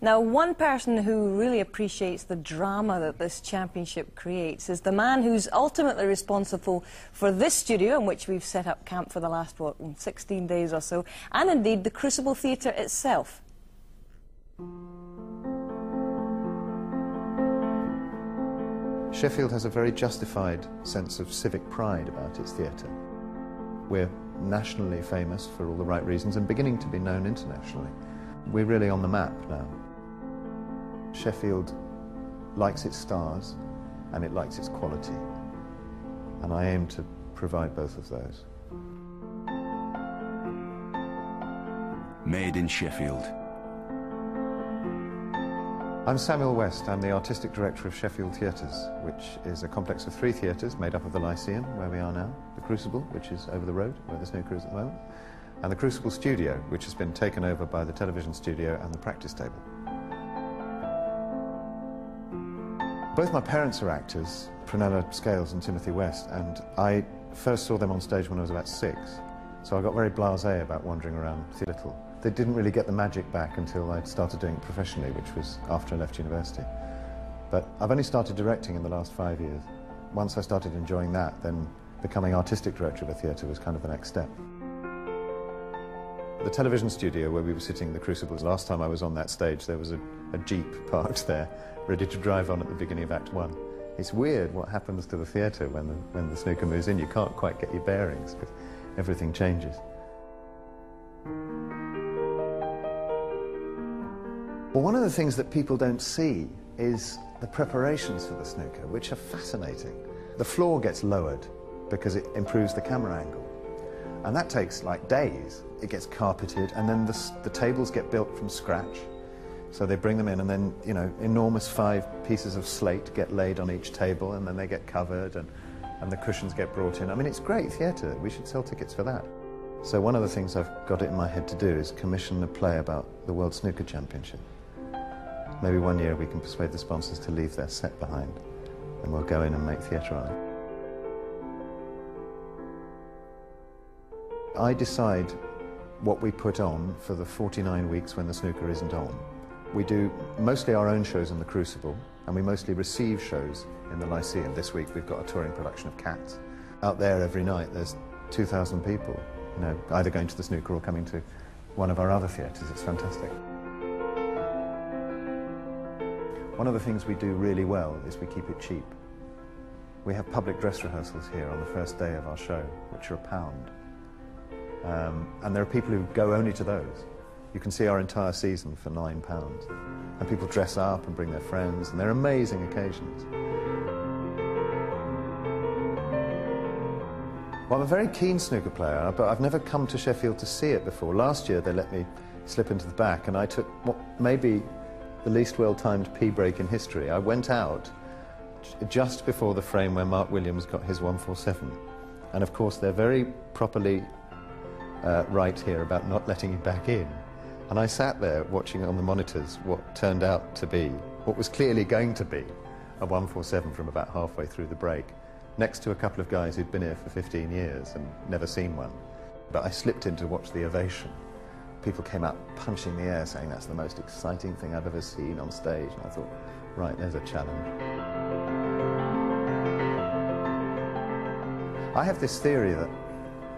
Now, one person who really appreciates the drama that this championship creates is the man who's ultimately responsible for this studio in which we've set up camp for the last, what, 16 days or so, and indeed the Crucible Theatre itself. Sheffield has a very justified sense of civic pride about its theatre. We're nationally famous for all the right reasons and beginning to be known internationally. We're really on the map now. Sheffield likes its stars and it likes its quality. And I aim to provide both of those. Made in Sheffield. I'm Samuel West. I'm the artistic director of Sheffield Theatres, which is a complex of three theatres made up of the Lyceum, where we are now, the Crucible, which is over the road, where the snooker is at the moment, and the Crucible Studio, which has been taken over by the television studio and the practice table. Both my parents are actors, Prunella Scales and Timothy West, and I first saw them on stage when I was about six, so I got very blasé about wandering around theatre. They didn't really get the magic back until I started doing it professionally, which was after I left university. But I've only started directing in the last five years. Once I started enjoying that, then becoming artistic director of a theatre was kind of the next step. The television studio where we were sitting, the Crucibles, last time I was on that stage, there was a, a Jeep parked there, ready to drive on at the beginning of Act One. It's weird what happens to the theatre when the, when the snooker moves in. You can't quite get your bearings because everything changes. Well, one of the things that people don't see is the preparations for the snooker, which are fascinating. The floor gets lowered because it improves the camera angle. And that takes like days. It gets carpeted, and then the, the tables get built from scratch. So they bring them in, and then, you know, enormous five pieces of slate get laid on each table, and then they get covered, and, and the cushions get brought in. I mean, it's great theatre. We should sell tickets for that. So one of the things I've got it in my head to do is commission a play about the World Snooker Championship. Maybe one year we can persuade the sponsors to leave their set behind and we'll go in and make theatre on it. I decide what we put on for the 49 weeks when the snooker isn't on. We do mostly our own shows in the Crucible and we mostly receive shows in the Lyceum. This week we've got a touring production of Cats. Out there every night there's 2,000 people, you know, either going to the snooker or coming to one of our other theatres. It's fantastic. One of the things we do really well is we keep it cheap. We have public dress rehearsals here on the first day of our show, which are a pound. Um, and there are people who go only to those. You can see our entire season for nine pounds. And people dress up and bring their friends, and they're amazing occasions. Well, I'm a very keen snooker player, but I've never come to Sheffield to see it before. Last year they let me slip into the back, and I took what maybe the least well-timed pee break in history. I went out just before the frame where Mark Williams got his 147. And of course, they're very properly uh, right here about not letting you back in. And I sat there watching on the monitors what turned out to be, what was clearly going to be, a 147 from about halfway through the break, next to a couple of guys who'd been here for 15 years and never seen one. But I slipped in to watch the ovation people came out punching the air saying that's the most exciting thing I've ever seen on stage. And I thought, right, there's a challenge. I have this theory that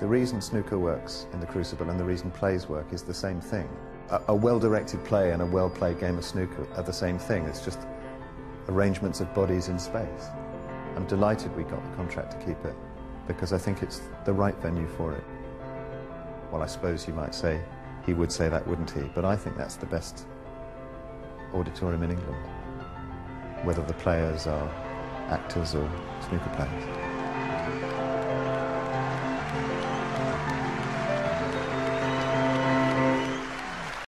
the reason snooker works in the Crucible and the reason plays work is the same thing. A, a well-directed play and a well-played game of snooker are the same thing. It's just arrangements of bodies in space. I'm delighted we got the contract to keep it because I think it's the right venue for it. Well, I suppose you might say he would say that, wouldn't he? But I think that's the best auditorium in England, whether the players are actors or snooker players.